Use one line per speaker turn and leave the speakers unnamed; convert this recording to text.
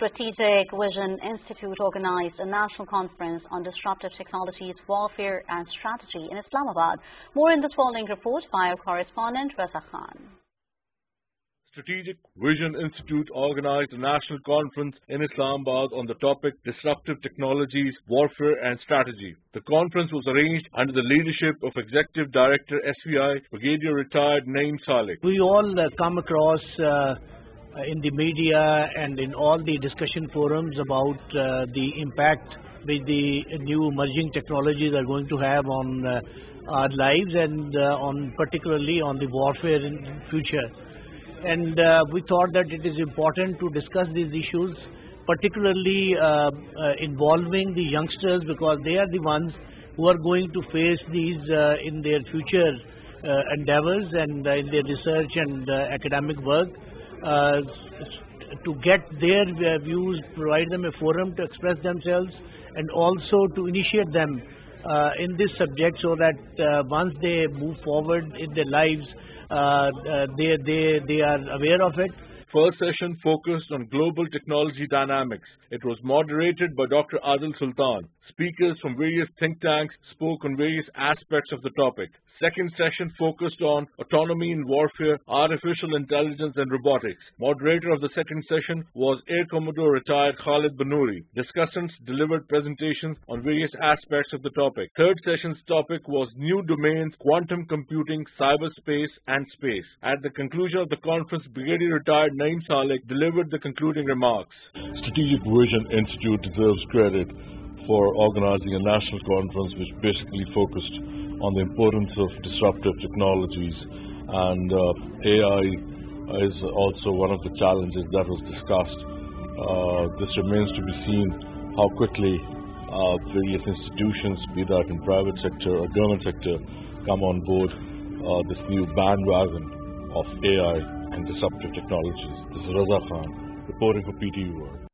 Strategic Vision Institute organized a national conference on disruptive technologies, warfare and strategy in Islamabad. More in this following report by our correspondent Raza Khan.
Strategic Vision Institute organized a national conference in Islamabad on the topic Disruptive Technologies, Warfare and Strategy. The conference was arranged under the leadership of Executive Director SVI, Brigadier Retired Naeem Salik.
We all uh, come across uh, in the media and in all the discussion forums about uh, the impact which the new emerging technologies are going to have on uh, our lives and uh, on particularly on the warfare in the future and uh, we thought that it is important to discuss these issues, particularly uh, uh, involving the youngsters because they are the ones who are going to face these in their future endeavors and in their research and academic work. To get their views, provide them a forum to express themselves, and also to initiate them uh, in this subject so that uh, once they move forward in their lives, uh, uh, they, they, they are aware of it.
First session focused on global technology dynamics. It was moderated by Dr. Adil Sultan. Speakers from various think tanks spoke on various aspects of the topic. Second session focused on autonomy in warfare, artificial intelligence and robotics. Moderator of the second session was Air Commodore retired Khalid Banuri. Discussants delivered presentations on various aspects of the topic. Third session's topic was new domains, quantum computing, cyberspace and space. At the conclusion of the conference, Brigadier retired Naeem Salik delivered the concluding remarks.
Strategic Vision Institute deserves credit for organizing a national conference which basically focused on the importance of disruptive technologies and uh, AI is also one of the challenges that was discussed. Uh, this remains to be seen how quickly uh, various institutions, be that in private sector or government sector, come on board uh, this new bandwagon of AI and disruptive technologies. This is Raza Khan reporting for PTV World.